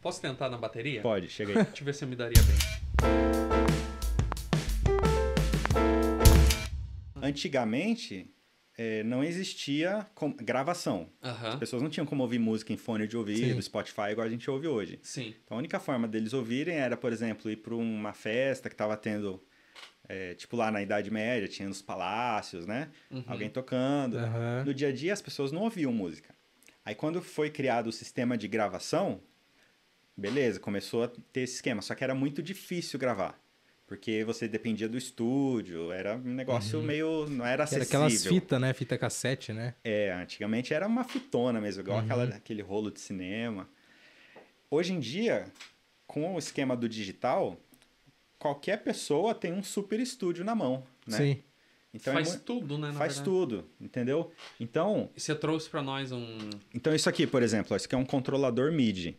Posso tentar na bateria? Pode, chega aí. Deixa eu ver se eu me daria bem. Antigamente, eh, não existia gravação. As pessoas não tinham como ouvir música em fone de ouvido, Sim. Spotify, igual a gente ouve hoje. Sim. Então, a única forma deles ouvirem era, por exemplo, ir para uma festa que estava tendo, eh, tipo lá na Idade Média, tinha nos palácios, né? Uhum. Alguém tocando. Aham. No dia a dia, as pessoas não ouviam música. Aí, quando foi criado o sistema de gravação, beleza, começou a ter esse esquema. Só que era muito difícil gravar. Porque você dependia do estúdio, era um negócio meio. não era Era acessível. aquelas fitas, né? Fita cassete, né? É, antigamente era uma fitona mesmo, igual Uhum. aquela, aquele rolo de cinema. Hoje em dia, com o esquema do digital, qualquer pessoa tem um super estúdio na mão, né? Sim. Então Faz é mu- tudo, né? na faz verdade. tudo, entendeu? Então, E você trouxe pra nós um. então isso aqui, por exemplo, ó, isso aqui é um controlador MIDI.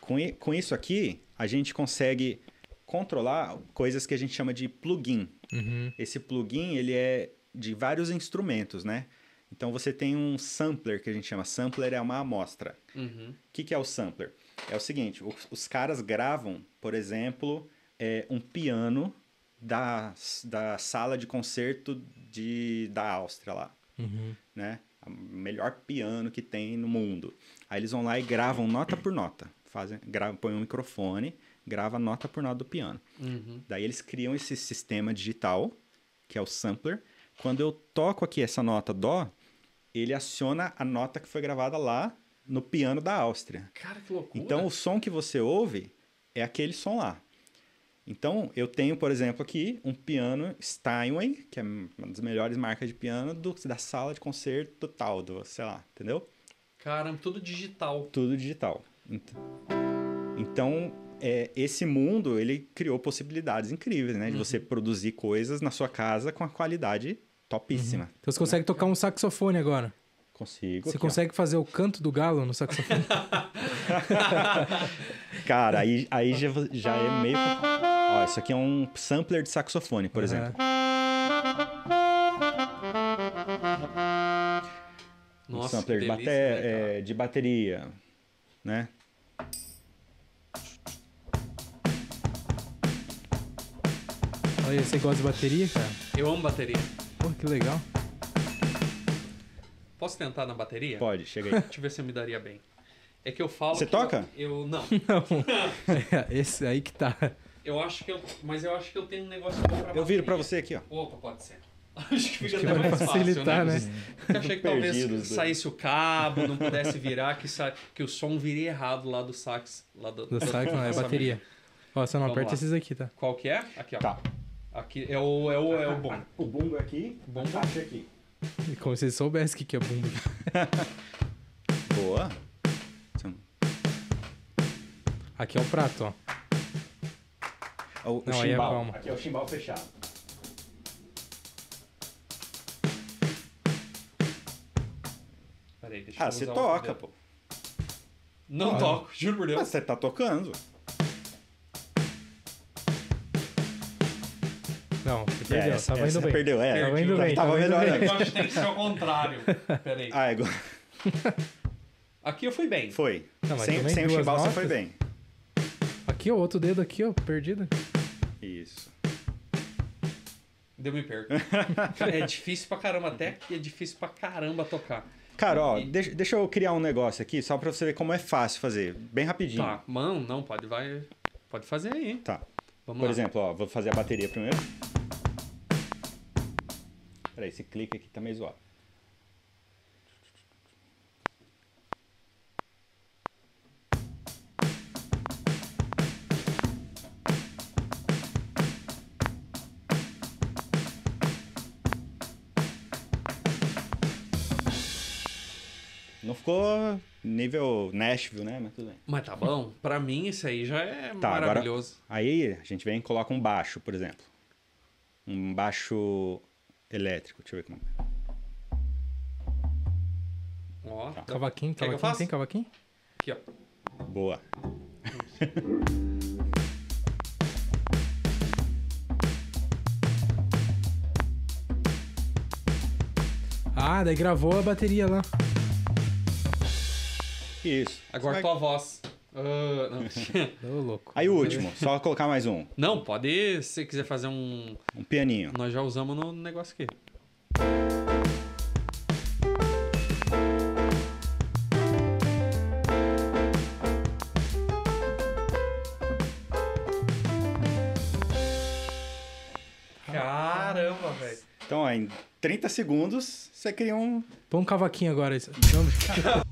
Com, com isso aqui, a gente consegue controlar coisas que a gente chama de plugin. Uhum. Esse plugin, ele é de vários instrumentos, né? Então você tem um sampler que a gente chama. Sampler é uma amostra. Uhum. O que, que é o sampler? É o seguinte, os, os caras gravam, por exemplo, é, um piano da, da sala de concerto de, da Áustria lá, Uhum. né? O melhor piano que tem no mundo. Aí eles vão lá e gravam nota por nota. Fazem, gravam, põem um microfone, grava nota por nota do piano. Uhum. Daí eles criam esse sistema digital, que é o sampler. Quando eu toco aqui essa nota dó, ele aciona a nota que foi gravada lá no piano da Áustria. Cara, que loucura. Então o som que você ouve é aquele som lá. Então eu tenho, por exemplo, aqui um piano Steinway, que é uma das melhores marcas de piano do- da sala de concerto tal, do, sei lá, entendeu? Caramba, tudo digital. Tudo digital. Ent- Então, é, esse mundo, ele criou possibilidades incríveis, né? De você produzir coisas na sua casa com a qualidade topíssima. Então você consegue tocar um saxofone agora. Consigo. Você aqui, ó. consegue fazer o canto do galo no saxofone? Cara, aí, aí já, já é meio... Ó, isso aqui é um sampler de saxofone, por Aham. exemplo. um Nossa, sampler que de, delícia, bate- né, é, de bateria, né? Olha, você gosta de bateria, cara? Eu amo bateria. Pô, que legal. Posso tentar na bateria? Pode, chega aí. Deixa eu ver se eu me daria bem. É que eu falo. Você que toca? Eu, eu não. Não. É, esse aí que tá. Eu acho que eu. Mas eu acho que eu tenho um negócio bom pra Eu viro pra bateria. você aqui, ó. Opa, pode ser. Acho que fica que até vai mais facilitar, fácil, né? Eu achei que talvez saísse o cabo, não pudesse virar, que, sa... que o som viria errado lá do sax. Lá do, Do sax não, é bateria. Ó, você não Vamos aperta lá. esses aqui, tá? Qual que é? Aqui, ó. Tá. Aqui é o, é o, é o bom. O bumbo é aqui, Bom. a caixa é aqui. E Como se você soubesse o que que é bumbo. Boa. Aqui é o prato, ó. O, o Não, aí é. Aqui é o chimbal fechado. Peraí, deixa eu Ah, você toca, dedo. pô. Não Ah. toco, juro por Mas Deus. você tá tocando. Não, você perdeu. essa- tava essa indo bem. Perdeu, é. Tava indo bem. Tava melhor bem. Eu acho que tem que ser ao contrário. Peraí. Ah, agora Aqui eu fui bem. foi. Não, sem sem o duas chimbal você foi bem. Aqui, ó, outro dedo aqui, ó, perdido. Isso. Deu me perco. é difícil pra caramba, até que é difícil pra caramba tocar. Cara, ó, E- deixa, deixa eu criar um negócio aqui, só pra você ver como é fácil fazer. Bem rapidinho. Tá, mano, não, pode, vai. Pode fazer aí. Tá. Vamos Por lá. exemplo, ó, vou fazer a bateria primeiro. Peraí, esse clique aqui tá meio zoado. Não ficou nível Nashville, né? Mas tudo bem. Mas tá bom. Pra mim, isso aí já é Tá, agora- maravilhoso. Aí a gente vem e coloca um baixo, por exemplo. Um baixo elétrico. Deixa eu ver como. Ó, Tá. Cavaquinho, Quer que eu cavaquinho. faça? Tem cavaquinho? aqui, ó. Boa. Ah, daí gravou a bateria lá. Isso. Agora tua voz. Ah, não. Louco. Aí o último, só colocar mais um. não, pode, se você quiser fazer um... Um pianinho. Nós já usamos no negócio aqui. Caramba, velho. Então, ó, em 30 segundos, você cria um. Põe um cavaquinho agora. isso.